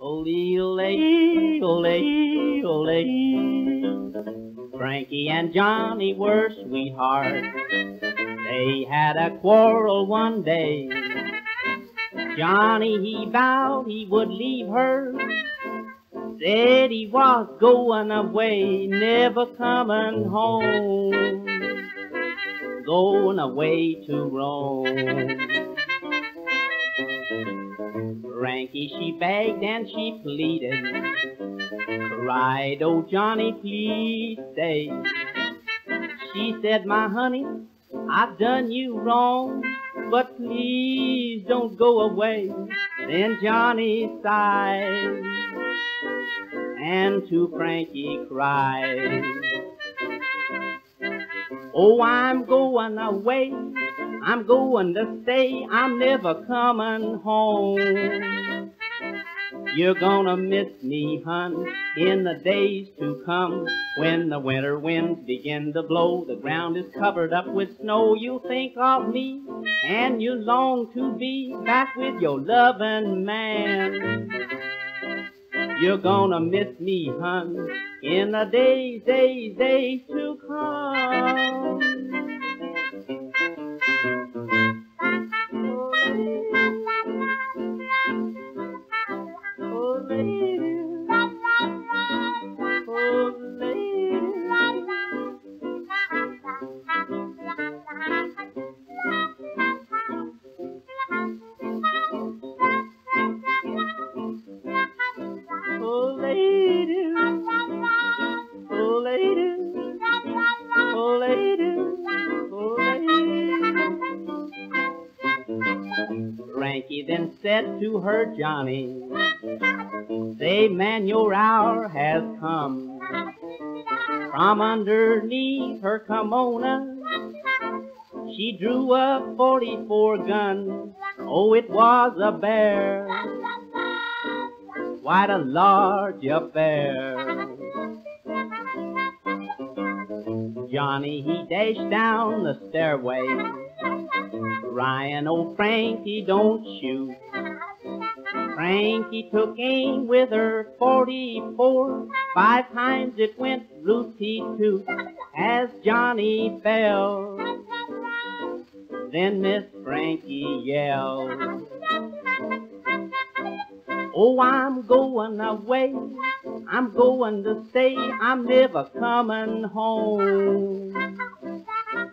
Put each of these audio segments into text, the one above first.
Ole, ole, ole, ole. Frankie and Johnny were sweethearts. They had a quarrel one day. Johnny, he vowed he would leave her. Said he was going away, never coming home. Going away to roam. Frankie, she begged and she pleaded, cried, oh Johnny, please stay. She said, my honey, I've done you wrong, but please don't go away. Then Johnny sighed and to Frankie cried. Oh, I'm going away. I'm going to stay. I'm never coming home. You're gonna miss me, hun, in the days to come. When the winter winds begin to blow, the ground is covered up with snow. You'll think of me, and you long to be back with your loving man. You're gonna miss me, hun, in the days, days, days to come. Oh, oh, oh, said to her Johnny, Say, man, your hour has come. From underneath her kimono, she drew a 44 gun. Oh, it was a bear, quite a large affair. Johnny, he dashed down the stairway. Ryan, oh Frankie, don't shoot. Frankie took aim with her 44. Five times it went rooty toot as Johnny fell. Then Miss Frankie yelled, Oh, I'm going away. I'm going to stay. I'm never coming home.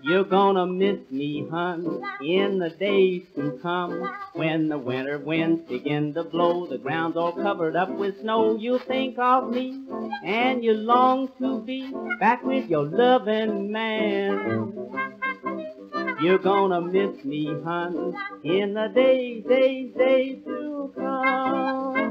You're gonna miss me, hun, in the days to come. When the winter winds begin to blow, the ground's all covered up with snow. You'll think of me, and you long to be back with your loving man. You're gonna miss me, hun, in the days, days, days to come.